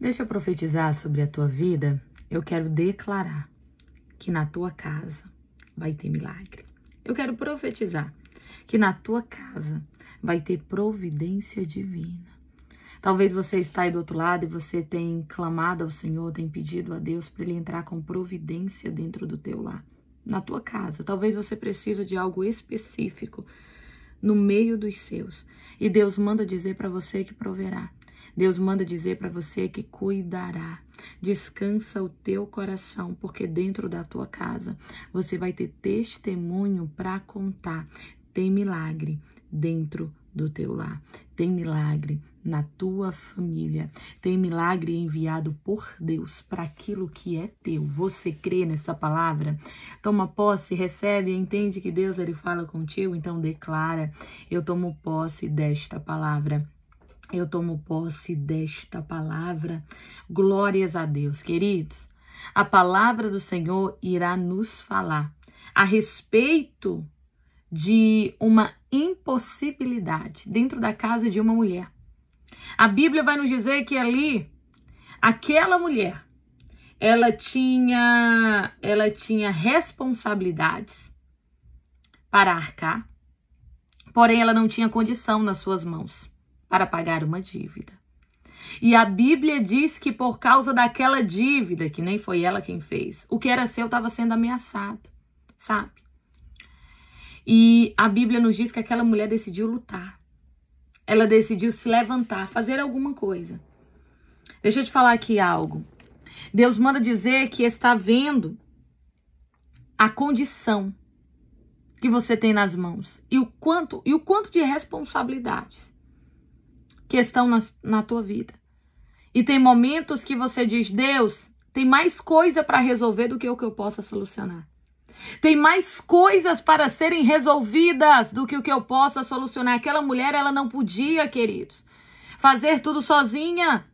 Deixa eu profetizar sobre a tua vida. Eu quero declarar que na tua casa vai ter milagre. Eu quero profetizar que na tua casa vai ter providência divina. Talvez você está aí do outro lado e você tem clamado ao Senhor, tem pedido a Deus para ele entrar com providência dentro do teu lar, na tua casa. Talvez você precisa de algo específico no meio dos seus. E Deus manda dizer para você que proverá. Deus manda dizer para você que cuidará. Descansa o teu coração, porque dentro da tua casa você vai ter testemunho para contar. Tem milagre dentro do teu lar. Tem milagre na tua família. Tem milagre enviado por Deus para aquilo que é teu. Você crê nessa palavra? Toma posse, recebe, entende que Deus ele fala contigo, então declara: eu tomo posse desta palavra. Eu tomo posse desta palavra. Glórias a Deus, queridos. A palavra do Senhor irá nos falar a respeito de uma impossibilidade dentro da casa de uma mulher. A Bíblia vai nos dizer que ali aquela mulher ela tinha ela tinha responsabilidades para arcar, porém ela não tinha condição nas suas mãos para pagar uma dívida. E a Bíblia diz que por causa daquela dívida, que nem foi ela quem fez, o que era seu estava sendo ameaçado, sabe? E a Bíblia nos diz que aquela mulher decidiu lutar. Ela decidiu se levantar, fazer alguma coisa. Deixa eu te falar aqui algo. Deus manda dizer que está vendo a condição que você tem nas mãos e o quanto e o quanto de responsabilidades que estão na, na tua vida. E tem momentos que você diz: Deus, tem mais coisa para resolver do que o que eu possa solucionar. Tem mais coisas para serem resolvidas do que o que eu possa solucionar. Aquela mulher, ela não podia, queridos, fazer tudo sozinha.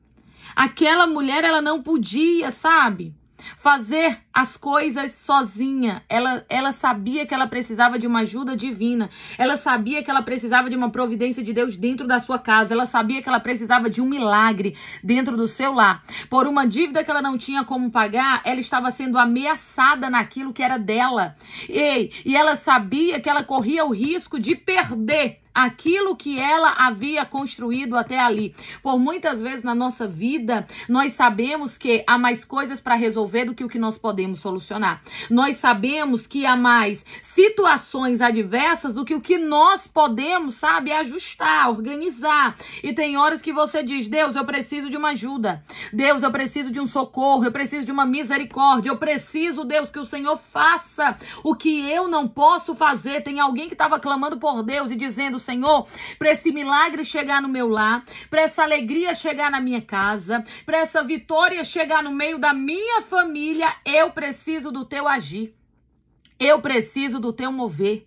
Aquela mulher, ela não podia, sabe? Fazer as coisas sozinha. Ela, ela sabia que ela precisava de uma ajuda divina. Ela sabia que ela precisava de uma providência de Deus dentro da sua casa. Ela sabia que ela precisava de um milagre dentro do seu lar. Por uma dívida que ela não tinha como pagar, ela estava sendo ameaçada naquilo que era dela. Ei, e ela sabia que ela corria o risco de perder aquilo que ela havia construído até ali. Por muitas vezes na nossa vida, nós sabemos que há mais coisas para resolver do que o que nós podemos solucionar. Nós sabemos que há mais situações adversas do que o que nós podemos, sabe, ajustar, organizar. E tem horas que você diz: Deus, eu preciso de uma ajuda. Deus, eu preciso de um socorro. Eu preciso de uma misericórdia. Eu preciso, Deus, que o Senhor faça o que eu não posso fazer. Tem alguém que estava clamando por Deus e dizendo: Senhor, para esse milagre chegar no meu lar, para essa alegria chegar na minha casa, para essa vitória chegar no meio da minha família, eu preciso do teu agir. Eu preciso do teu mover.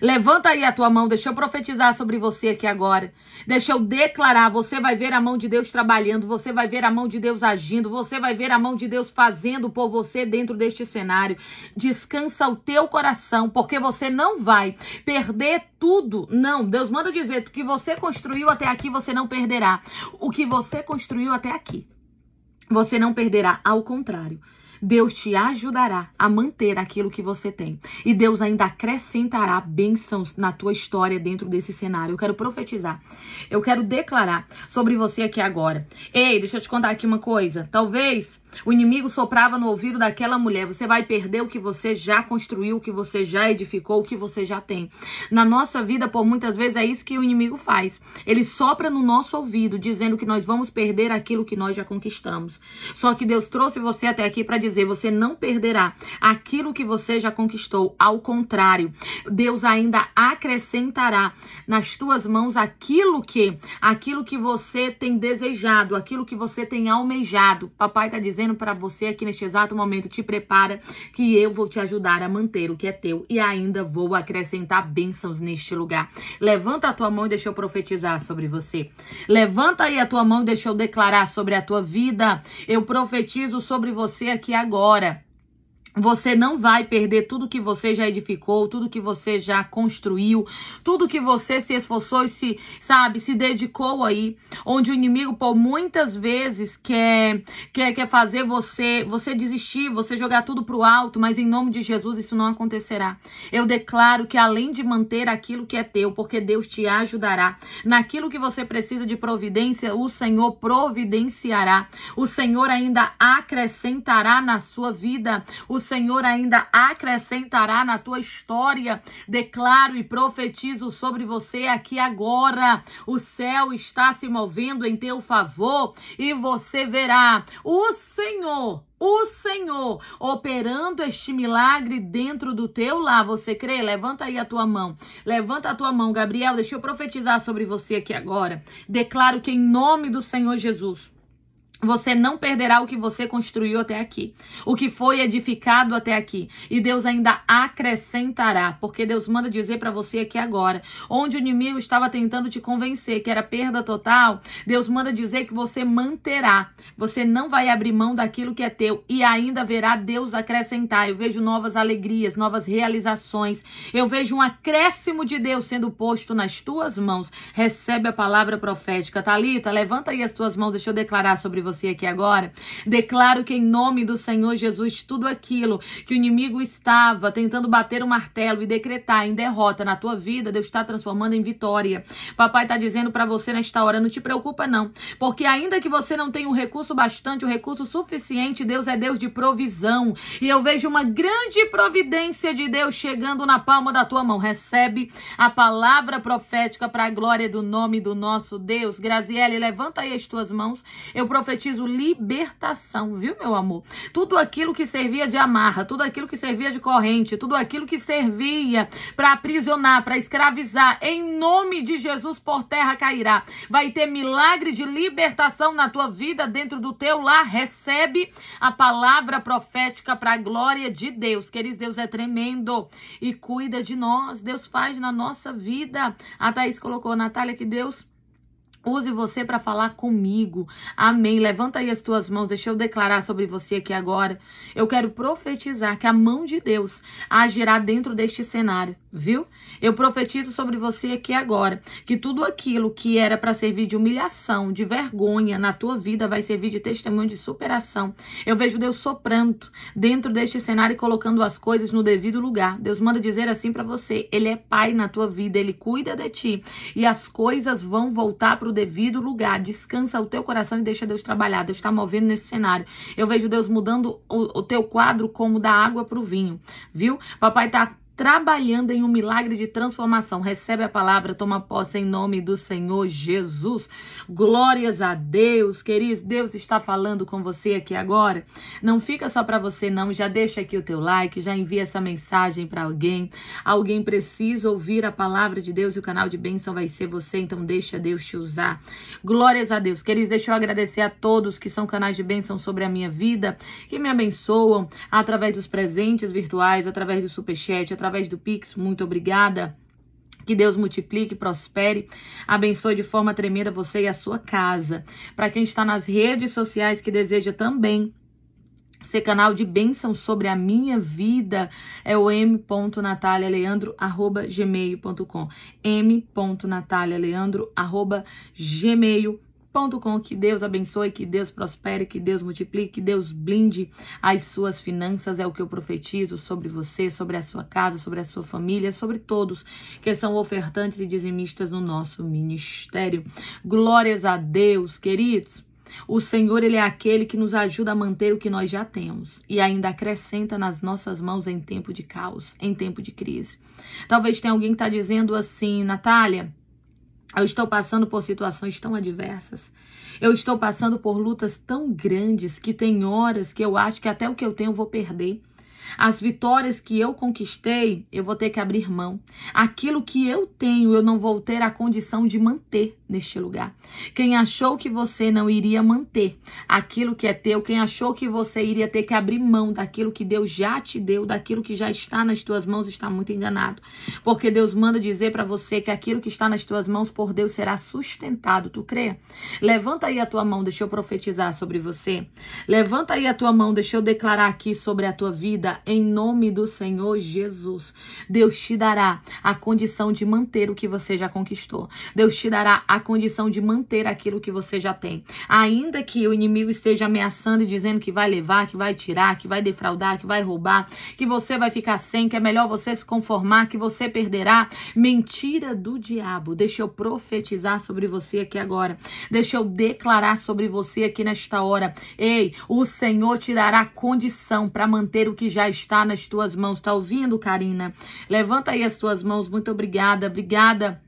Levanta aí a tua mão, deixa eu profetizar sobre você aqui agora. Deixa eu declarar, você vai ver a mão de Deus trabalhando, você vai ver a mão de Deus agindo, você vai ver a mão de Deus fazendo por você dentro deste cenário. Descansa o teu coração, porque você não vai perder tudo. Não, Deus manda dizer, o que você construiu até aqui, você não perderá. O que você construiu até aqui, você não perderá, ao contrário. Deus te ajudará a manter aquilo que você tem. E Deus ainda acrescentará bênçãos na tua história dentro desse cenário. Eu quero profetizar. Eu quero declarar sobre você aqui agora. Ei, deixa eu te contar aqui uma coisa. Talvez o inimigo soprava no ouvido daquela mulher: você vai perder o que você já construiu, o que você já edificou, o que você já tem. Na nossa vida, por muitas vezes, é isso que o inimigo faz. Ele sopra no nosso ouvido, dizendo que nós vamos perder aquilo que nós já conquistamos. Só que Deus trouxe você até aqui para dizer: você não perderá aquilo que você já conquistou. Ao contrário, Deus ainda acrescentará nas tuas mãos aquilo que, aquilo que você tem desejado, aquilo que você tem almejado. Papai está dizendo para você aqui neste exato momento: te prepara, que eu vou te ajudar a manter o que é teu e ainda vou acrescentar bênçãos neste lugar. Levanta a tua mão e deixa eu profetizar sobre você. Levanta aí a tua mão e deixa eu declarar sobre a tua vida. Eu profetizo sobre você aqui agora. Você não vai perder tudo que você já edificou, tudo que você já construiu, tudo que você se esforçou e se, sabe, se dedicou aí, onde o inimigo por muitas vezes quer quer, quer fazer você você desistir, você jogar tudo pro alto, mas em nome de Jesus isso não acontecerá. Eu declaro que além de manter aquilo que é teu, porque Deus te ajudará, naquilo que você precisa de providência, o Senhor providenciará. O Senhor ainda acrescentará na sua vida. O Senhor ainda acrescentará na tua história. Declaro e profetizo sobre você aqui agora. O céu está se movendo em teu favor e você verá o Senhor o Senhor operando este milagre dentro do teu lar. Você crê? Levanta aí a tua mão. Levanta a tua mão, Gabriel. Deixa eu profetizar sobre você aqui agora. Declaro que em nome do Senhor Jesus você não perderá o que você construiu até aqui, o que foi edificado até aqui. E Deus ainda acrescentará, porque Deus manda dizer para você aqui agora, onde o inimigo estava tentando te convencer que era perda total, Deus manda dizer que você manterá. Você não vai abrir mão daquilo que é teu e ainda verá Deus acrescentar. Eu vejo novas alegrias, novas realizações. Eu vejo um acréscimo de Deus sendo posto nas tuas mãos. Recebe a palavra profética. Talita, levanta aí as tuas mãos, deixa eu declarar sobre você aqui agora. Declaro que em nome do Senhor Jesus, tudo aquilo que o inimigo estava tentando bater o martelo e decretar em derrota na tua vida, Deus está transformando em vitória. Papai está dizendo para você nesta hora, não te preocupa não, porque ainda que você não tenha um recurso bastante, o um recurso suficiente, Deus é Deus de provisão. E eu vejo uma grande providência de Deus chegando na palma da tua mão. Recebe a palavra profética para a glória do nome do nosso Deus. Graziele, levanta aí as tuas mãos. Eu profetizo profetizo libertação, viu, meu amor? Tudo aquilo que servia de amarra, tudo aquilo que servia de corrente, tudo aquilo que servia para aprisionar, para escravizar, em nome de Jesus por terra cairá. Vai ter milagre de libertação na tua vida, dentro do teu lar. Recebe a palavra profética para a glória de Deus. Queridos, Deus é tremendo e cuida de nós. Deus faz na nossa vida. A Thaís colocou, Natália, que Deus Use você para falar comigo. Amém. Levanta aí as tuas mãos. Deixa eu declarar sobre você aqui agora. Eu quero profetizar que a mão de Deus agirá dentro deste cenário, viu? Eu profetizo sobre você aqui agora que tudo aquilo que era para servir de humilhação, de vergonha na tua vida vai servir de testemunho de superação. Eu vejo Deus soprando dentro deste cenário e colocando as coisas no devido lugar. Deus manda dizer assim para você: Ele é pai na tua vida, ele cuida de ti e as coisas vão voltar para o devido lugar. Descansa o teu coração e deixa Deus trabalhar. Deus está movendo nesse cenário. Eu vejo Deus mudando o, o teu quadro como da água para o vinho, viu? Papai está trabalhando em um milagre de transformação. Recebe a palavra, toma posse em nome do Senhor Jesus. Glórias a Deus, queridos. Deus está falando com você aqui agora. Não fica só para você não, já deixa aqui o teu like, já envia essa mensagem para alguém. Alguém precisa ouvir a palavra de Deus e o canal de bênção vai ser você, então deixa Deus te usar. Glórias a Deus. Queridos, deixa eu agradecer a todos que são canais de bênção sobre a minha vida, que me abençoam através dos presentes virtuais, através do superchat, através através do Pix. Muito obrigada. Que Deus multiplique, prospere, abençoe de forma tremenda você e a sua casa. Para quem está nas redes sociais que deseja também ser canal de bênção sobre a minha vida é o m.natalialeandro@gmail.com m.natalialeandro@gmail.com com que Deus abençoe, que Deus prospere, que Deus multiplique, que Deus blinde as suas finanças. É o que eu profetizo sobre você, sobre a sua casa, sobre a sua família, sobre todos que são ofertantes e dizimistas no nosso ministério. Glórias a Deus, queridos. O Senhor, Ele é aquele que nos ajuda a manter o que nós já temos e ainda acrescenta nas nossas mãos em tempo de caos, em tempo de crise. Talvez tenha alguém que está dizendo assim, Natália, eu estou passando por situações tão adversas. Eu estou passando por lutas tão grandes que tem horas que eu acho que até o que eu tenho eu vou perder. As vitórias que eu conquistei, eu vou ter que abrir mão. Aquilo que eu tenho, eu não vou ter a condição de manter neste lugar. Quem achou que você não iria manter aquilo que é teu, quem achou que você iria ter que abrir mão daquilo que Deus já te deu, daquilo que já está nas tuas mãos, está muito enganado. Porque Deus manda dizer para você que aquilo que está nas tuas mãos por Deus será sustentado. Tu crê? Levanta aí a tua mão, deixa eu profetizar sobre você. Levanta aí a tua mão, deixa eu declarar aqui sobre a tua vida em nome do Senhor Jesus. Deus te dará a condição de manter o que você já conquistou. Deus te dará a condição de manter aquilo que você já tem. Ainda que o inimigo esteja ameaçando e dizendo que vai levar, que vai tirar, que vai defraudar, que vai roubar, que você vai ficar sem, que é melhor você se conformar, que você perderá. Mentira do diabo. Deixa eu profetizar sobre você aqui agora. Deixa eu declarar sobre você aqui nesta hora. Ei, o Senhor te dará condição para manter o que já está nas tuas mãos. Tá ouvindo, Karina? Levanta aí as tuas mãos. Muito obrigada. Obrigada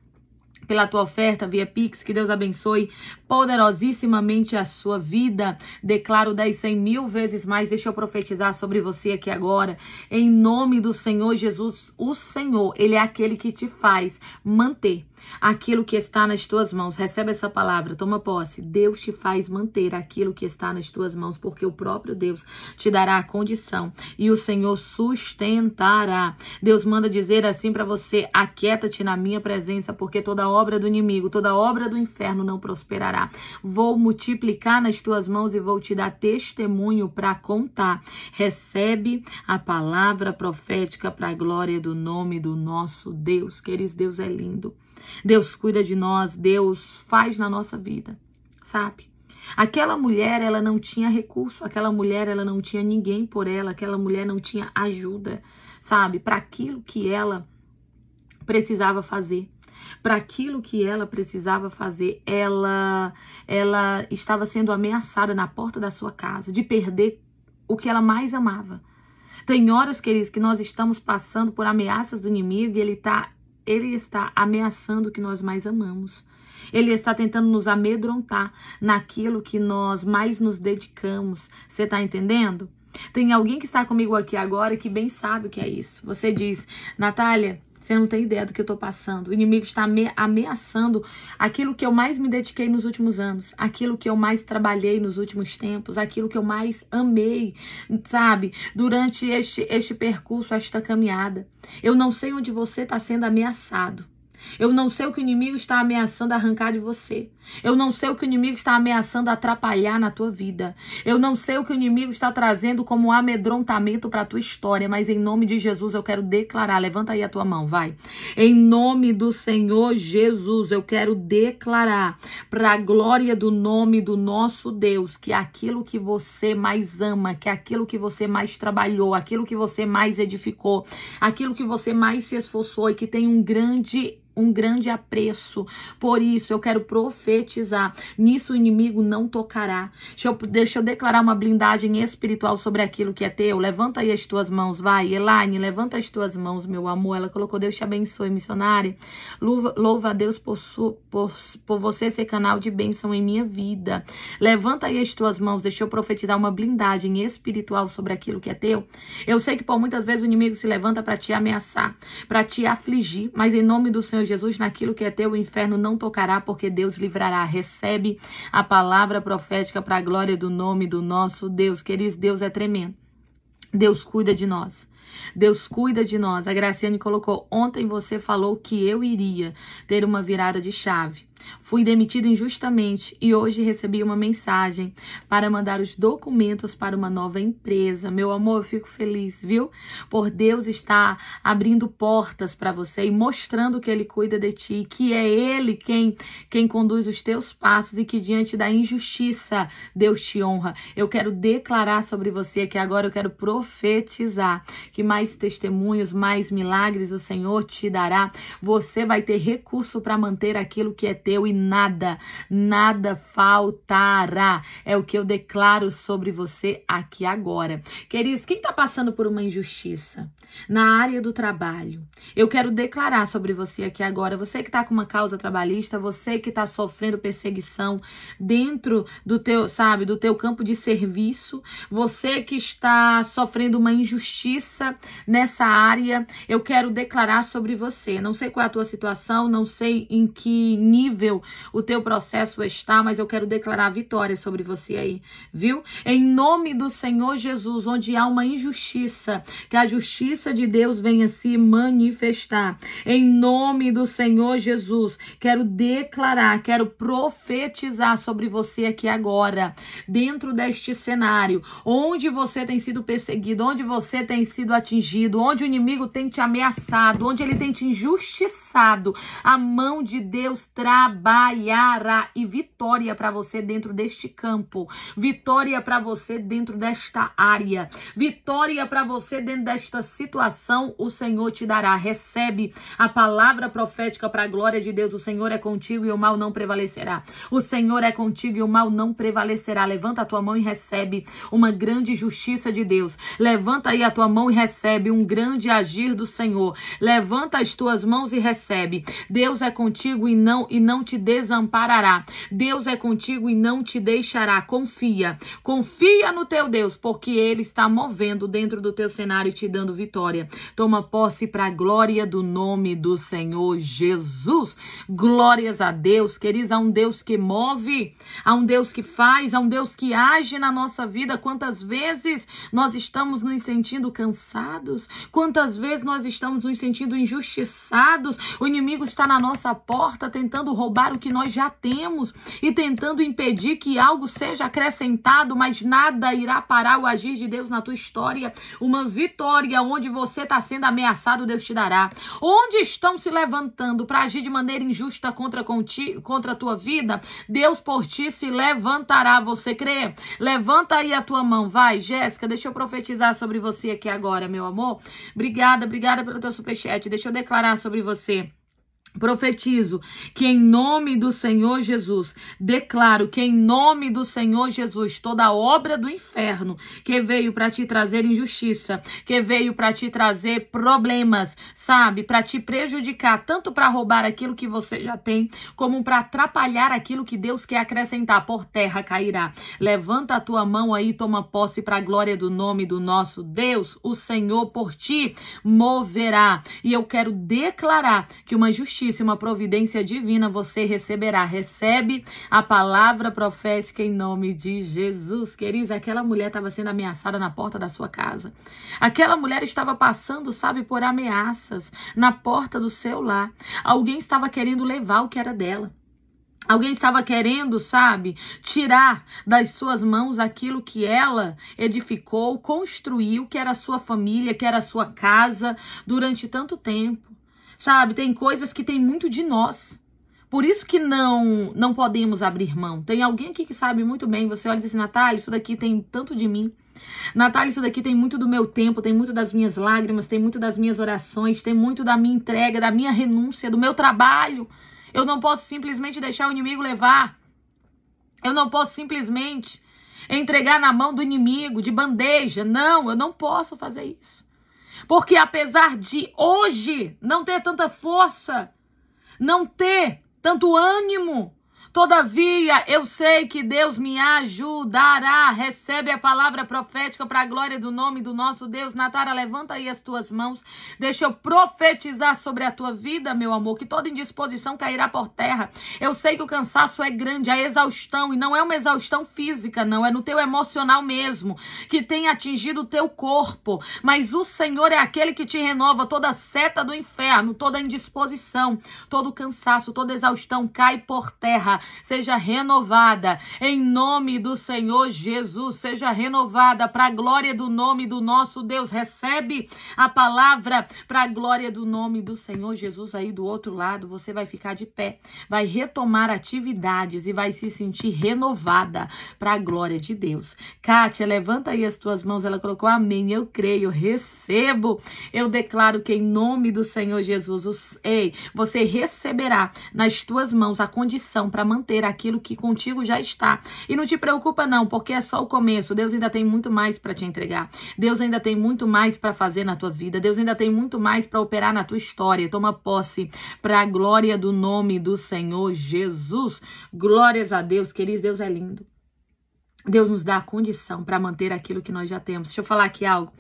pela tua oferta via Pix. Que Deus abençoe poderosíssimamente a sua vida. Declaro 10, 100 mil vezes mais. Deixa eu profetizar sobre você aqui agora. Em nome do Senhor Jesus, o Senhor, Ele é aquele que te faz manter aquilo que está nas tuas mãos. Recebe essa palavra, toma posse. Deus te faz manter aquilo que está nas tuas mãos, porque o próprio Deus te dará a condição e o Senhor sustentará. Deus manda dizer assim para você: aquieta-te na minha presença, porque toda obra do inimigo, toda obra do inferno não prosperará. Vou multiplicar nas tuas mãos e vou te dar testemunho para contar. Recebe a palavra profética para a glória do nome do nosso Deus. Queridos, Deus é lindo. Deus cuida de nós, Deus faz na nossa vida, sabe? Aquela mulher, ela não tinha recurso, aquela mulher, ela não tinha ninguém por ela, aquela mulher não tinha ajuda, sabe? Para aquilo que ela precisava fazer. Para aquilo que ela precisava fazer, ela ela estava sendo ameaçada na porta da sua casa de perder o que ela mais amava. Tem horas, queridos, que nós estamos passando por ameaças do inimigo e ele está ele está ameaçando o que nós mais amamos. Ele está tentando nos amedrontar naquilo que nós mais nos dedicamos. Você está entendendo? Tem alguém que está comigo aqui agora que bem sabe o que é isso. Você diz, Natália, você não tem ideia do que eu tô passando. O inimigo está ameaçando aquilo que eu mais me dediquei nos últimos anos, aquilo que eu mais trabalhei nos últimos tempos, aquilo que eu mais amei, sabe? Durante este, este percurso, esta caminhada. Eu não sei onde você está sendo ameaçado. Eu não sei o que o inimigo está ameaçando arrancar de você. Eu não sei o que o inimigo está ameaçando atrapalhar na tua vida. Eu não sei o que o inimigo está trazendo como amedrontamento para a tua história, mas em nome de Jesus eu quero declarar. Levanta aí a tua mão, vai. Em nome do Senhor Jesus, eu quero declarar para a glória do nome do nosso Deus que aquilo que você mais ama, que aquilo que você mais trabalhou, aquilo que você mais edificou, aquilo que você mais se esforçou e que tem um grande um grande apreço. Por isso, eu quero profetizar. Nisso o inimigo não tocará. Deixa eu, deixa eu declarar uma blindagem espiritual sobre aquilo que é teu. Levanta aí as tuas mãos, vai. Elaine, levanta as tuas mãos, meu amor. Ela colocou, Deus te abençoe, missionária. Louva, louva a Deus por, su, por, por você ser canal de bênção em minha vida. Levanta aí as tuas mãos. Deixa eu profetizar uma blindagem espiritual sobre aquilo que é teu. Eu sei que por muitas vezes o inimigo se levanta para te ameaçar, para te afligir, mas em nome do Senhor Jesus, naquilo que é teu, o inferno não tocará, porque Deus livrará. Recebe a palavra profética para a glória do nome do nosso Deus. Queridos, Deus é tremendo. Deus cuida de nós. Deus cuida de nós. A Graciane colocou: ontem você falou que eu iria ter uma virada de chave. Fui demitido injustamente e hoje recebi uma mensagem para mandar os documentos para uma nova empresa. Meu amor, eu fico feliz, viu? Por Deus estar abrindo portas para você e mostrando que Ele cuida de ti, que é Ele quem, quem conduz os teus passos e que diante da injustiça Deus te honra. Eu quero declarar sobre você que agora eu quero profetizar que mais testemunhos, mais milagres o Senhor te dará. Você vai ter recurso para manter aquilo que é e nada, nada faltará. É o que eu declaro sobre você aqui agora. Queridos, quem está passando por uma injustiça na área do trabalho? Eu quero declarar sobre você aqui agora. Você que está com uma causa trabalhista, você que está sofrendo perseguição dentro do teu, sabe, do teu campo de serviço, você que está sofrendo uma injustiça nessa área, eu quero declarar sobre você. Não sei qual é a tua situação, não sei em que nível o teu processo está, mas eu quero declarar vitória sobre você aí, viu? Em nome do Senhor Jesus, onde há uma injustiça, que a justiça de Deus venha se manifestar. Em nome do Senhor Jesus, quero declarar, quero profetizar sobre você aqui agora, dentro deste cenário, onde você tem sido perseguido, onde você tem sido atingido, onde o inimigo tem te ameaçado, onde ele tem te injustiçado. A mão de Deus trabalhará e vitória para você dentro deste campo, vitória para você dentro desta área, vitória para você dentro desta situação, o Senhor te dará. Recebe a palavra profética para a glória de Deus. O Senhor é contigo e o mal não prevalecerá. O Senhor é contigo e o mal não prevalecerá. Levanta a tua mão e recebe uma grande justiça de Deus. Levanta aí a tua mão e recebe um grande agir do Senhor. Levanta as tuas mãos e recebe. Deus é contigo e não e não te desamparará. Deus é contigo e não te deixará. Confia. Confia no teu Deus, porque ele está movendo dentro do teu cenário e te dando vitória. Toma posse para a glória do nome do Senhor Jesus. Glórias a Deus, queridos, a um Deus que move, a um Deus que faz, a um Deus que age na nossa vida. Quantas vezes nós estamos nos sentindo cansados? Quantas vezes nós estamos nos sentindo injustiçados? O inimigo está na nossa porta tentando roubar o que nós já temos e tentando impedir que algo seja acrescentado, mas nada irá parar o agir de Deus na tua história. Uma vitória onde você está sendo ameaçado, Deus te dará. Onde estão se levantando para agir de maneira injusta contra, conti, contra a tua vida, Deus por ti se levantará. Você crê? Levanta aí a tua mão, vai, Jéssica. Deixa eu profetizar sobre você aqui agora, meu amor. Obrigada, obrigada pelo teu superchat. Deixa eu declarar sobre você. Profetizo que em nome do Senhor Jesus, declaro que em nome do Senhor Jesus, toda obra do inferno que veio para te trazer injustiça, que veio para te trazer problemas, sabe, para te prejudicar, tanto para roubar aquilo que você já tem, como para atrapalhar aquilo que Deus quer acrescentar, por terra cairá. Levanta a tua mão aí, toma posse para a glória do nome do nosso Deus, o Senhor por ti moverá. E eu quero declarar que uma justiça e uma providência divina você receberá. Recebe a palavra profética em nome de Jesus. Queridos, aquela mulher estava sendo ameaçada na porta da sua casa. Aquela mulher estava passando, sabe, por ameaças na porta do seu lar. Alguém estava querendo levar o que era dela. Alguém estava querendo, sabe, tirar das suas mãos aquilo que ela edificou, construiu, que era sua família, que era sua casa durante tanto tempo. Sabe, tem coisas que tem muito de nós. Por isso que não não podemos abrir mão. Tem alguém aqui que sabe muito bem, você olha e diz assim, Natália, isso daqui tem tanto de mim. Natália, isso daqui tem muito do meu tempo, tem muito das minhas lágrimas, tem muito das minhas orações, tem muito da minha entrega, da minha renúncia, do meu trabalho. Eu não posso simplesmente deixar o inimigo levar. Eu não posso simplesmente entregar na mão do inimigo de bandeja. Não, eu não posso fazer isso. Porque apesar de hoje não ter tanta força, não ter tanto ânimo, Todavia, eu sei que Deus me ajudará. Recebe a palavra profética para a glória do nome do nosso Deus. Natara, levanta aí as tuas mãos. Deixa eu profetizar sobre a tua vida, meu amor, que toda indisposição cairá por terra. Eu sei que o cansaço é grande, a exaustão, e não é uma exaustão física, não, é no teu emocional mesmo, que tem atingido o teu corpo. Mas o Senhor é aquele que te renova toda seta do inferno, toda indisposição, todo cansaço, toda exaustão cai por terra seja renovada em nome do Senhor Jesus, seja renovada para a glória do nome do nosso Deus. Recebe a palavra para a glória do nome do Senhor Jesus aí do outro lado. Você vai ficar de pé, vai retomar atividades e vai se sentir renovada para a glória de Deus. Kátia, levanta aí as tuas mãos. Ela colocou amém. Eu creio, recebo. Eu declaro que em nome do Senhor Jesus, os, ei, você receberá nas tuas mãos a condição para manter aquilo que contigo já está. E não te preocupa não, porque é só o começo. Deus ainda tem muito mais para te entregar. Deus ainda tem muito mais para fazer na tua vida. Deus ainda tem muito mais para operar na tua história. Toma posse para a glória do nome do Senhor Jesus. Glórias a Deus, queridos. Deus é lindo. Deus nos dá a condição para manter aquilo que nós já temos. Deixa eu falar aqui algo.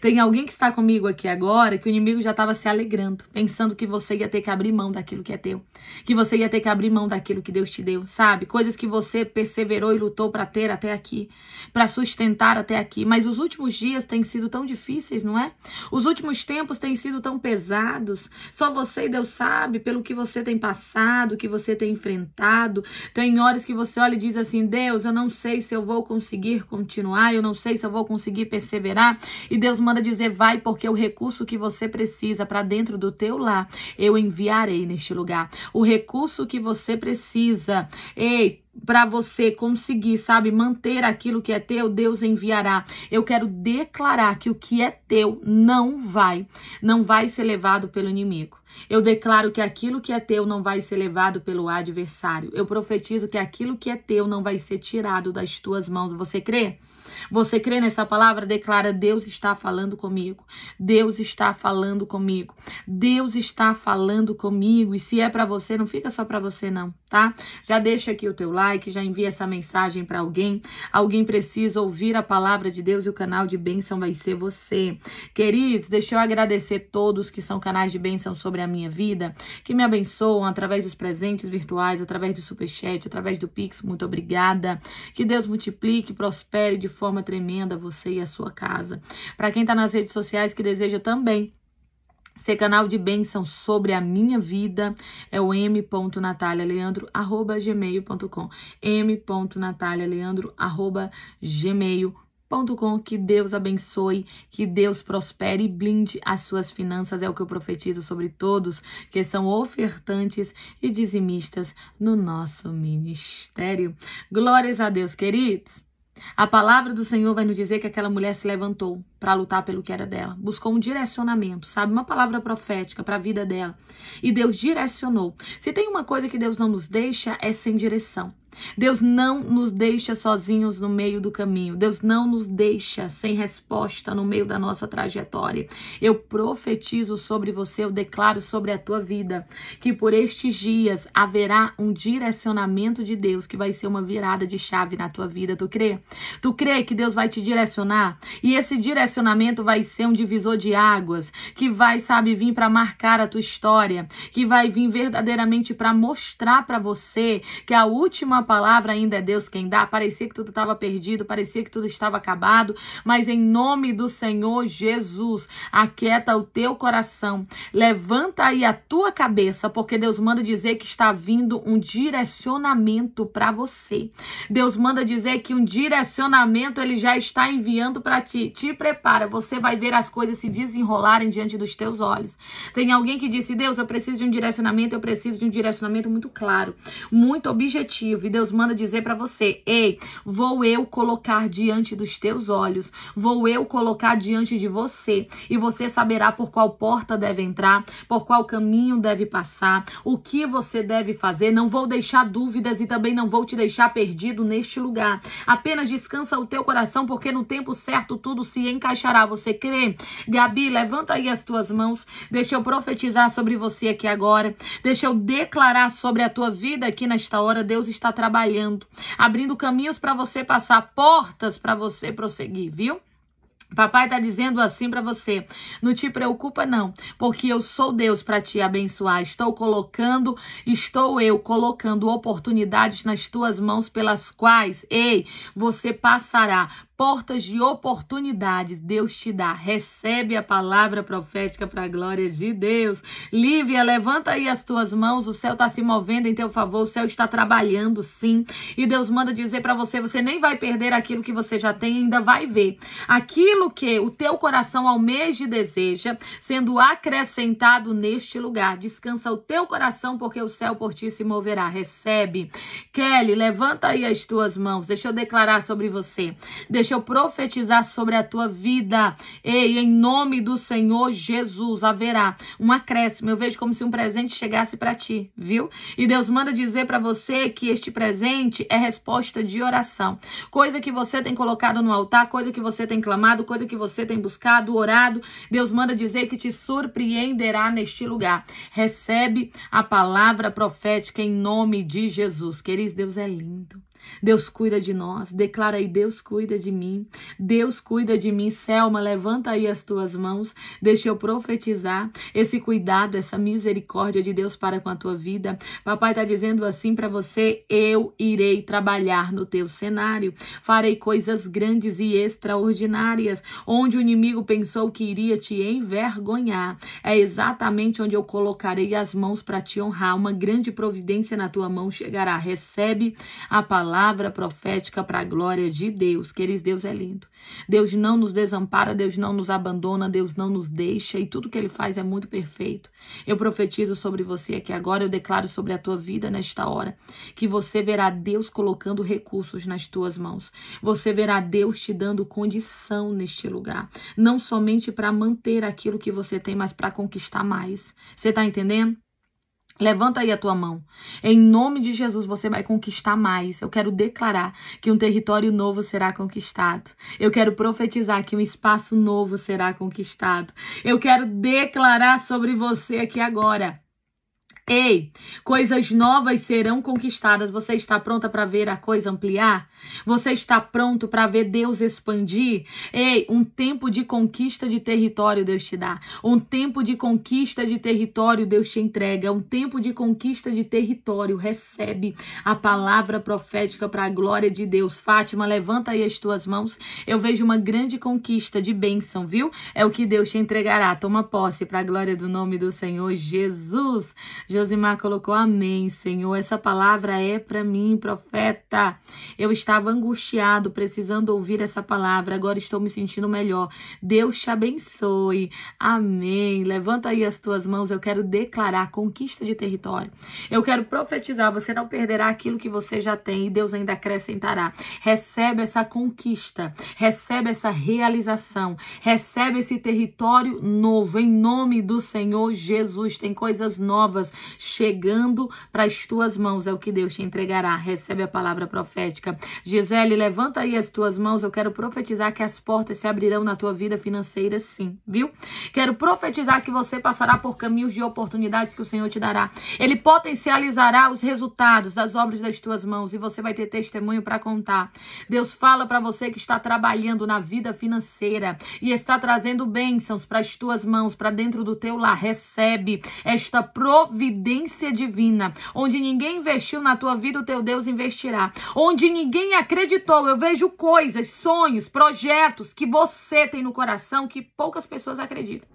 Tem alguém que está comigo aqui agora que o inimigo já estava se alegrando, pensando que você ia ter que abrir mão daquilo que é teu, que você ia ter que abrir mão daquilo que Deus te deu, sabe? Coisas que você perseverou e lutou para ter até aqui, para sustentar até aqui. Mas os últimos dias têm sido tão difíceis, não é? Os últimos tempos têm sido tão pesados. Só você e Deus sabe pelo que você tem passado, que você tem enfrentado. Tem horas que você olha e diz assim: Deus, eu não sei se eu vou vou conseguir continuar, eu não sei se eu vou conseguir perseverar. E Deus manda dizer: vai, porque o recurso que você precisa para dentro do teu lar, eu enviarei neste lugar. O recurso que você precisa, ei, para você conseguir, sabe, manter aquilo que é teu, Deus enviará. Eu quero declarar que o que é teu não vai, não vai ser levado pelo inimigo. Eu declaro que aquilo que é teu não vai ser levado pelo adversário. Eu profetizo que aquilo que é teu não vai ser tirado das tuas mãos. Você crê? Você crê nessa palavra? Declara: Deus está falando comigo. Deus está falando comigo. Deus está falando comigo. E se é para você, não fica só para você não, tá? Já deixa aqui o teu like, já envia essa mensagem para alguém. Alguém precisa ouvir a palavra de Deus e o canal de bênção vai ser você. Queridos, deixa eu agradecer todos que são canais de bênção sobre a minha vida, que me abençoam através dos presentes virtuais, através do superchat, através do Pix. Muito obrigada. Que Deus multiplique, prospere de forma tremenda você e a sua casa. Para quem está nas redes sociais que deseja também ser canal de bênção sobre a minha vida é o m.natalialeandro@gmail.com m.natalialeandro@gmail.com que Deus abençoe, que Deus prospere e blinde as suas finanças, é o que eu profetizo sobre todos que são ofertantes e dizimistas no nosso ministério. Glórias a Deus, queridos. A palavra do Senhor vai nos dizer que aquela mulher se levantou para lutar pelo que era dela, buscou um direcionamento, sabe? Uma palavra profética para a vida dela. E Deus direcionou. Se tem uma coisa que Deus não nos deixa, é sem direção. Deus não nos deixa sozinhos no meio do caminho. Deus não nos deixa sem resposta no meio da nossa trajetória. Eu profetizo sobre você, eu declaro sobre a tua vida que por estes dias haverá um direcionamento de Deus que vai ser uma virada de chave na tua vida. Tu crê? Tu crê que Deus vai te direcionar? E esse direcionamento vai ser um divisor de águas que vai, sabe, vir para marcar a tua história, que vai vir verdadeiramente para mostrar para você que a última palavra ainda é Deus quem dá. Parecia que tudo estava perdido, parecia que tudo estava acabado, mas em nome do Senhor Jesus, aquieta o teu coração, levanta aí a tua cabeça, porque Deus manda dizer que está vindo um direcionamento para você. Deus manda dizer que um direcionamento ele já está enviando para ti. Te prepara, você vai ver as coisas se desenrolarem diante dos teus olhos. Tem alguém que disse: Deus, eu preciso de um direcionamento, eu preciso de um direcionamento muito claro, muito objetivo. E Deus manda dizer para você: ei, vou eu colocar diante dos teus olhos, vou eu colocar diante de você, e você saberá por qual porta deve entrar, por qual caminho deve passar, o que você deve fazer. Não vou deixar dúvidas e também não vou te deixar perdido neste lugar. Apenas descansa o teu coração, porque no tempo certo tudo se encaixará. Você crê? Gabi, levanta aí as tuas mãos. Deixa eu profetizar sobre você aqui agora. Deixa eu declarar sobre a tua vida aqui nesta hora. Deus está trabalhando, abrindo caminhos para você passar, portas para você prosseguir, viu? Papai está dizendo assim para você: não te preocupa não, porque eu sou Deus para te abençoar. Estou colocando, estou eu colocando oportunidades nas tuas mãos pelas quais, ei, você passará portas de oportunidade Deus te dá. Recebe a palavra profética para a glória de Deus. Lívia, levanta aí as tuas mãos. O céu está se movendo em teu favor. O céu está trabalhando, sim. E Deus manda dizer para você: você nem vai perder aquilo que você já tem, ainda vai ver. Aquilo que o teu coração almeja e deseja, sendo acrescentado neste lugar. Descansa o teu coração, porque o céu por ti se moverá. Recebe. Kelly, levanta aí as tuas mãos. Deixa eu declarar sobre você. Deixa eu profetizar sobre a tua vida. Ei, em nome do Senhor Jesus, haverá um acréscimo. Eu vejo como se um presente chegasse para ti, viu? E Deus manda dizer para você que este presente é resposta de oração. Coisa que você tem colocado no altar, coisa que você tem clamado, coisa que você tem buscado, orado, Deus manda dizer que te surpreenderá neste lugar. Recebe a palavra profética em nome de Jesus. Queridos, Deus é lindo. Deus cuida de nós. Declara aí: Deus cuida de mim. Deus cuida de mim. Selma, levanta aí as tuas mãos. Deixa eu profetizar esse cuidado, essa misericórdia de Deus para com a tua vida. Papai está dizendo assim para você: Eu irei trabalhar no teu cenário. Farei coisas grandes e extraordinárias. Onde o inimigo pensou que iria te envergonhar, é exatamente onde eu colocarei as mãos para te honrar. Uma grande providência na tua mão chegará. Recebe a palavra palavra profética para a glória de Deus. Queridos, Deus é lindo. Deus não nos desampara, Deus não nos abandona, Deus não nos deixa e tudo que ele faz é muito perfeito. Eu profetizo sobre você aqui agora, eu declaro sobre a tua vida nesta hora, que você verá Deus colocando recursos nas tuas mãos. Você verá Deus te dando condição neste lugar, não somente para manter aquilo que você tem, mas para conquistar mais. Você está entendendo? Levanta aí a tua mão. Em nome de Jesus, você vai conquistar mais. Eu quero declarar que um território novo será conquistado. Eu quero profetizar que um espaço novo será conquistado. Eu quero declarar sobre você aqui agora Ei, coisas novas serão conquistadas. Você está pronta para ver a coisa ampliar? Você está pronto para ver Deus expandir? Ei, um tempo de conquista de território Deus te dá. Um tempo de conquista de território Deus te entrega. Um tempo de conquista de território. Recebe a palavra profética para a glória de Deus. Fátima, levanta aí as tuas mãos. Eu vejo uma grande conquista de bênção, viu? É o que Deus te entregará. Toma posse para a glória do nome do Senhor Jesus. Josimar colocou amém, Senhor. Essa palavra é para mim, profeta. Eu estava angustiado, precisando ouvir essa palavra. Agora estou me sentindo melhor. Deus te abençoe. Amém. Levanta aí as tuas mãos. Eu quero declarar conquista de território. Eu quero profetizar. Você não perderá aquilo que você já tem e Deus ainda acrescentará. Recebe essa conquista. Recebe essa realização. Recebe esse território novo. Em nome do Senhor Jesus. Tem coisas novas chegando para as tuas mãos, é o que Deus te entregará. Recebe a palavra profética. Gisele, levanta aí as tuas mãos, eu quero profetizar que as portas se abrirão na tua vida financeira, sim, viu? Quero profetizar que você passará por caminhos de oportunidades que o Senhor te dará. Ele potencializará os resultados das obras das tuas mãos e você vai ter testemunho para contar. Deus fala para você que está trabalhando na vida financeira e está trazendo bênçãos para as tuas mãos, para dentro do teu lar. Recebe esta providência providência divina. Onde ninguém investiu na tua vida, o teu Deus investirá. Onde ninguém acreditou, eu vejo coisas, sonhos, projetos que você tem no coração que poucas pessoas acreditam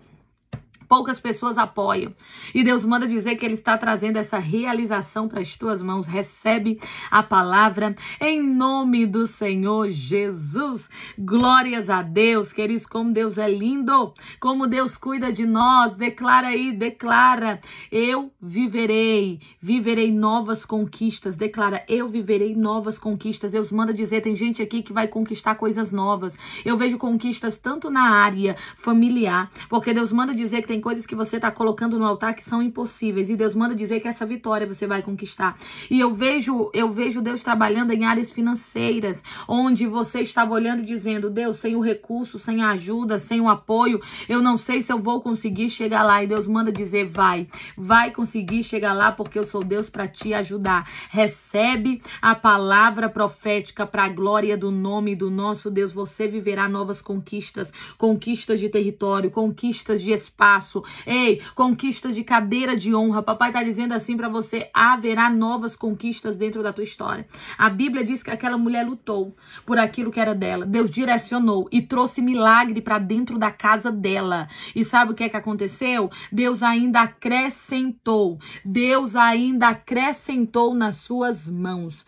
poucas pessoas apoiam. E Deus manda dizer que Ele está trazendo essa realização para as tuas mãos. Recebe a palavra em nome do Senhor Jesus. Glórias a Deus, queridos, como Deus é lindo, como Deus cuida de nós. Declara aí, declara: Eu viverei, viverei novas conquistas. Declara: Eu viverei novas conquistas. Deus manda dizer: tem gente aqui que vai conquistar coisas novas. Eu vejo conquistas tanto na área familiar, porque Deus manda dizer que tem tem coisas que você está colocando no altar que são impossíveis. E Deus manda dizer que essa vitória você vai conquistar. E eu vejo, eu vejo Deus trabalhando em áreas financeiras, onde você estava olhando e dizendo: Deus, sem o recurso, sem a ajuda, sem o apoio, eu não sei se eu vou conseguir chegar lá. E Deus manda dizer: vai, vai conseguir chegar lá, porque eu sou Deus para te ajudar. Recebe a palavra profética para a glória do nome do nosso Deus. Você viverá novas conquistas, conquistas de território, conquistas de espaço espaço. Ei, conquistas de cadeira de honra. Papai está dizendo assim para você: haverá novas conquistas dentro da tua história. A Bíblia diz que aquela mulher lutou por aquilo que era dela. Deus direcionou e trouxe milagre para dentro da casa dela. E sabe o que é que aconteceu? Deus ainda acrescentou. Deus ainda acrescentou nas suas mãos.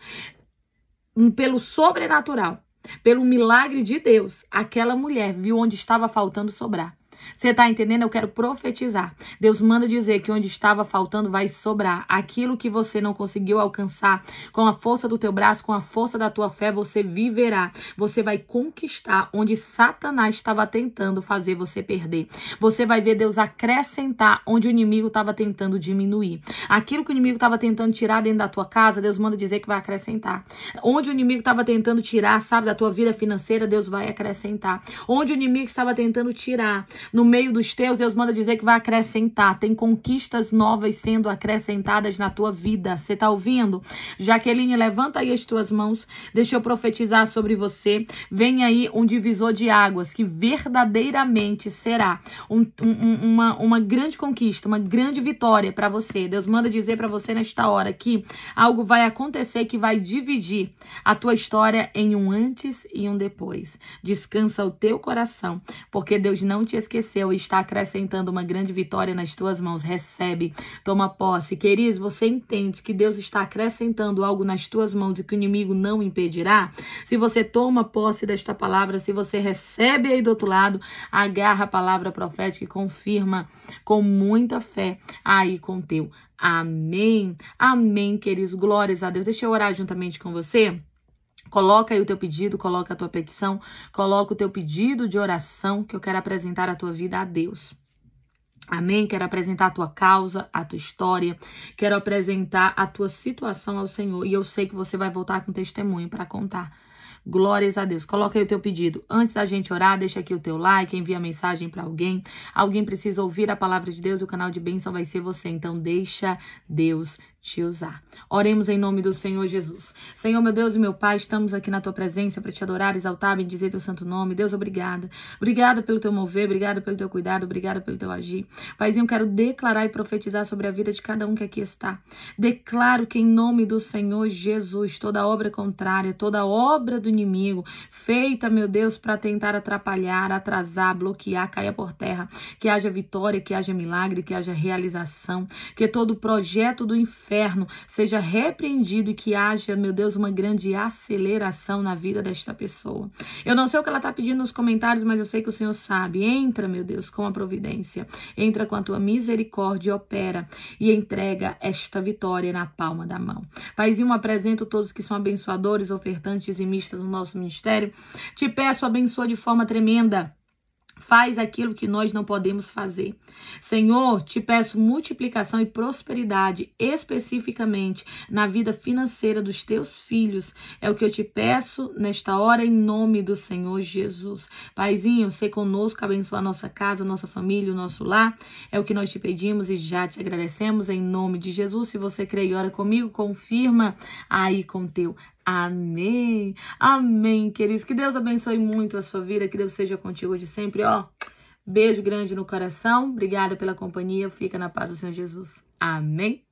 Pelo sobrenatural, pelo milagre de Deus, aquela mulher viu onde estava faltando sobrar. Você tá entendendo? Eu quero profetizar. Deus manda dizer que onde estava faltando vai sobrar. Aquilo que você não conseguiu alcançar com a força do teu braço, com a força da tua fé, você viverá. Você vai conquistar onde Satanás estava tentando fazer você perder. Você vai ver Deus acrescentar onde o inimigo estava tentando diminuir. Aquilo que o inimigo estava tentando tirar dentro da tua casa, Deus manda dizer que vai acrescentar. Onde o inimigo estava tentando tirar, sabe, da tua vida financeira, Deus vai acrescentar. Onde o inimigo estava tentando tirar, no meio dos teus, Deus manda dizer que vai acrescentar. Tem conquistas novas sendo acrescentadas na tua vida. Você tá ouvindo? Jaqueline, levanta aí as tuas mãos. Deixa eu profetizar sobre você. Vem aí um divisor de águas que verdadeiramente será um, um, uma, uma grande conquista, uma grande vitória para você. Deus manda dizer para você nesta hora que algo vai acontecer que vai dividir a tua história em um antes e um depois. Descansa o teu coração, porque Deus não te esqueceu e está acrescentando uma grande vitória nas tuas mãos. Recebe, toma posse. Queridos, você entende que Deus está acrescentando algo nas tuas mãos e que o inimigo não impedirá? Se você toma posse desta palavra, se você recebe aí do outro lado, agarra a palavra profética e confirma com muita fé aí com teu. Amém. Amém, queridos. Glórias a Deus. Deixa eu orar juntamente com você. Coloca aí o teu pedido, coloca a tua petição, coloca o teu pedido de oração que eu quero apresentar a tua vida a Deus. Amém? Quero apresentar a tua causa, a tua história, quero apresentar a tua situação ao Senhor. E eu sei que você vai voltar com testemunho para contar. Glórias a Deus. Coloca aí o teu pedido. Antes da gente orar, deixa aqui o teu like, envia mensagem para alguém. Alguém precisa ouvir a palavra de Deus, o canal de bênção vai ser você. Então deixa Deus te usar. Oremos em nome do Senhor Jesus. Senhor, meu Deus e meu Pai, estamos aqui na tua presença para te adorar, exaltar, e dizer teu santo nome. Deus, obrigada. Obrigada pelo teu mover, obrigada pelo teu cuidado, obrigada pelo teu agir. Paizinho, quero declarar e profetizar sobre a vida de cada um que aqui está. Declaro que em nome do Senhor Jesus, toda obra contrária, toda obra do inimigo, feita, meu Deus, para tentar atrapalhar, atrasar, bloquear, caia por terra, que haja vitória, que haja milagre, que haja realização, que todo projeto do inferno inferno seja repreendido e que haja, meu Deus, uma grande aceleração na vida desta pessoa. Eu não sei o que ela está pedindo nos comentários, mas eu sei que o Senhor sabe. Entra, meu Deus, com a providência. Entra com a tua misericórdia opera e entrega esta vitória na palma da mão. Paizinho, apresento todos que são abençoadores, ofertantes e mistas no nosso ministério. Te peço, abençoa de forma tremenda faz aquilo que nós não podemos fazer. Senhor, te peço multiplicação e prosperidade, especificamente na vida financeira dos teus filhos. É o que eu te peço nesta hora, em nome do Senhor Jesus. Paizinho, sei conosco, abençoa a nossa casa, a nossa família, o nosso lar. É o que nós te pedimos e já te agradecemos em nome de Jesus. Se você crê e ora comigo, confirma aí com teu Amém. Amém, queridos. Que Deus abençoe muito a sua vida. Que Deus seja contigo de sempre. Ó, beijo grande no coração. Obrigada pela companhia. Fica na paz do Senhor Jesus. Amém.